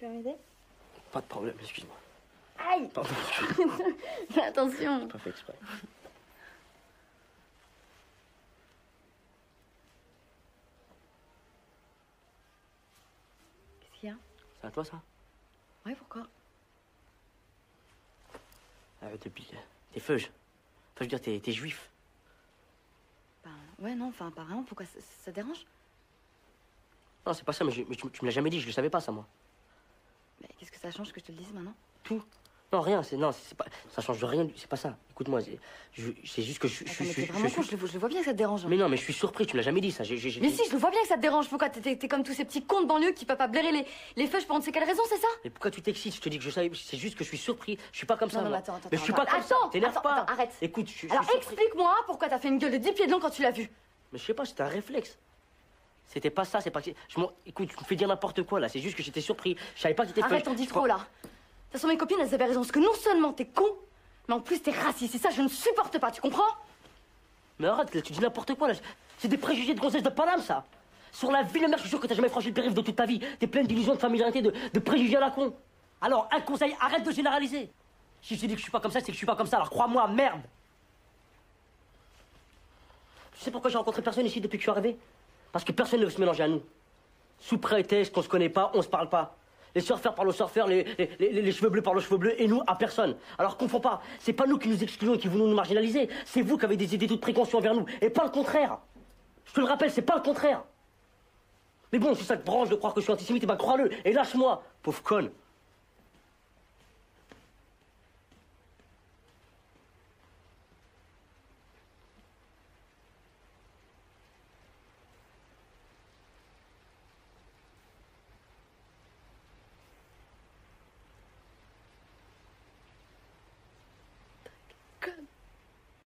peux m'aider Pas de problème, excuse-moi. Aïe Pardon, Fais attention. pas fait exprès. Qu'est-ce qu'il y a? C'est à toi ça? Ouais, pourquoi? Depuis. euh, T'es feuge. Enfin, je veux dire, t'es t'es juif. Ben, ouais, non, enfin, vraiment. Pourquoi ça, dérange? Non, c'est pas ça, mais, je- mais tu, tu me l'as jamais dit, je le savais pas ça, moi. Mais que ça change que je te le dise maintenant Tout. Non, rien, c'est. Non, c'est pas. Ça change de rien, c'est pas ça. Écoute-moi, c'est je- c'est juste que je, je, Attends, je, mais je- t'es je vraiment suis- con, je le, vois- je le vois bien que ça te dérange. hein. Mais non, mais je suis surpris, tu me l'as jamais dit ça. J'ai- j'ai- j'ai- Mais si, je le vois bien que ça te dérange. Pourquoi T'es- T'es t'es comme tous ces petits cons de banlieue qui peuvent pas blairer les, les feuilles pour on ne sait quelle raison, c'est ça? Mais pourquoi tu t'excites? Je te dis que je savais. C'est juste que je suis surpris. Je suis pas comme ça. Non, non, moi. mais attends, attends, mais je suis attends, pas comme attends, ça. T'énerve attends, pas. attends, arrête. Écoute, je, je Alors suis surpris. explique-moi pourquoi t'as fait une gueule de 10 pieds de long quand tu l'as vu. Mais je sais pas, c'était un réflexe. C'était pas ça, c'est pas que. Je Écoute, tu me fais dire n'importe quoi là. C'est juste que j'étais surpris. Je savais pas que t'étais Arrête, on dit trop là. De toute façon, mes copines, elles avaient raison. Parce que non seulement t'es con, mais en plus t'es raciste. Et ça, je ne supporte pas, tu comprends? Mais arrête, là, tu dis n'importe quoi là. C'est des préjugés de grossesse de Paname ça. Sur la vie, le mère, je suis sûr que t'as jamais franchi le périph' de toute ta vie. T'es pleine d'illusions, de familiarité, de, de préjugés à la con. Alors, un conseil, arrête de généraliser. Si je te dis que je suis pas comme ça, c'est que je suis pas comme ça. Alors crois-moi, merde. Tu sais pourquoi j'ai rencontré personne ici depuis que je suis arrivé? Parce que personne ne veut se mélanger à nous. Sous prétexte qu'on se connaît pas, on se parle pas. Les surfeurs parlent aux surfeurs, les, les, les- cheveux bleus parlent aux cheveux bleus, et nous à personne. Alors confonds pas, c'est pas nous qui nous excluons et qui voulons nous marginaliser, c'est vous qui avez des idées toutes précautions envers nous, et pas le contraire. Je te le rappelle, c'est pas le contraire. Mais bon, si ça te branche de croire que je suis antisémite, eh ben crois-le, et lâche-moi, pauvre conne.